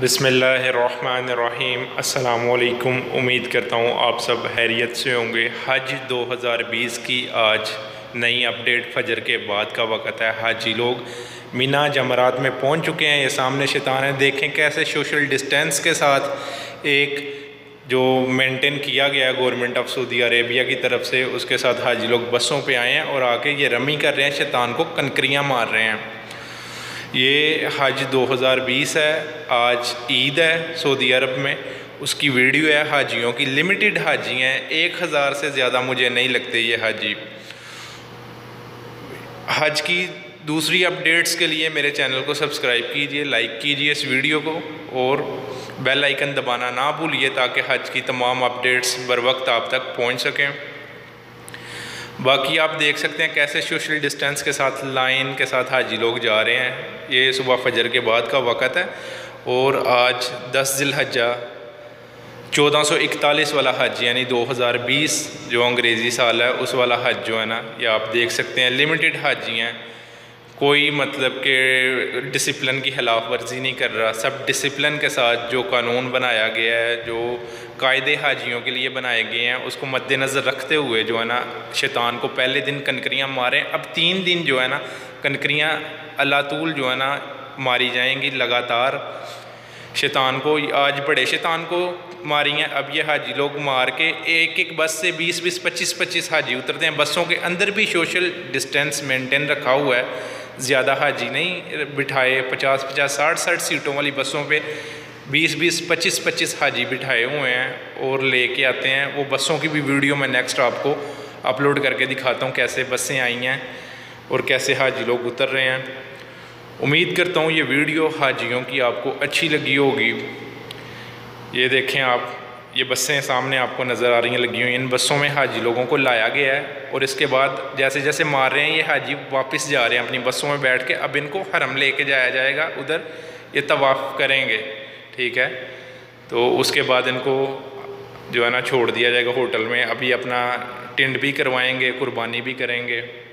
बिसमीम असलकुम उम्मीद करता हूँ आप सब हैरियत से होंगे। हज 2020 की आज नई अपडेट फजर के बाद का वक़्त है हाजी लोग। मीना जमरात में पहुँच चुके हैं। ये सामने शैतान है। देखें कैसे सोशल डिस्टेंस के साथ एक जो मेंटेन किया गया गवर्नमेंट ऑफ़ सऊदी अरेबिया की तरफ़ से, उसके साथ हाजी लोग बसों पे आए हैं और आके ये रमी कर रहे हैं। शैतान को कनकरियाँ मार रहे हैं। ये हज 2020 है, आज ईद है सऊदी अरब में। उसकी वीडियो है, हाजियों की लिमिटेड हाजी हैं। एक हज़ार से ज़्यादा मुझे नहीं लगते ये हाजी। हज की दूसरी अपडेट्स के लिए मेरे चैनल को सब्सक्राइब कीजिए, लाइक कीजिए इस वीडियो को और बेल आइकन दबाना ना भूलिए ताकि हज की तमाम अपडेट्स बर वक्त आप तक पहुँच सकें। बाकी आप देख सकते हैं कैसे सोशल डिस्टेंस के साथ, लाइन के साथ हाजी लोग जा रहे हैं। ये सुबह फजर के बाद का वक़्त है और आज 10 जिलहजा चौदह सौ इकतालीस वाला हज, यानी 2020 जो अंग्रेज़ी साल है, उस वाला हज जो है ना, ये आप देख सकते हैं। लिमिटेड हाजी हैं। कोई मतलब के डिसिप्लिन की खिलाफ वर्जी नहीं कर रहा। सब डिसिप्लिन के साथ जो कानून बनाया गया है, जो कायदे हाजियों के लिए बनाए गए हैं, उसको मद्देनज़र रखते हुए जो है ना, शैतान को पहले दिन कनकरियाँ मारें, अब तीन दिन जो है ना, कनकरियाँ अल्लातूल जो है ना, मारी जाएँगी लगातार। शैतान को आज बड़े शैतान को मारी हैं, अब ये हाजी लोग मार के एक एक बस से बीस बीस पच्चीस पच्चीस हाजी उतरते हैं। बसों के अंदर भी सोशल डिस्टेंस मेंटेन रखा हुआ है। ज़्यादा हाजी नहीं, बिठाए पचास पचास, साठ साठ सीटों वाली बसों पे बीस बीस, पच्चीस पच्चीस हाजी बिठाए हुए हैं और लेके आते हैं। वो बसों की भी वीडियो मैं नेक्स्ट आपको अपलोड करके दिखाता हूँ कैसे बसें आई हैं और कैसे हाजी लोग उतर रहे हैं। उम्मीद करता हूँ ये वीडियो हाजियों की आपको अच्छी लगी होगी। ये देखें आप ये बसें सामने आपको नज़र आ रही हैं, लगी हुई इन बसों में हाजी लोगों को लाया गया है और इसके बाद जैसे जैसे मार रहे हैं, ये हाजी वापस जा रहे हैं अपनी बसों में बैठ के। अब इनको हरम ले लेके जाया जाएगा, उधर ये तवाफ़ करेंगे, ठीक है? तो उसके बाद इनको जो है ना, छोड़ दिया जाएगा होटल में। अभी अपना टेंट भी करवाएँगे, कुर्बानी भी करेंगे।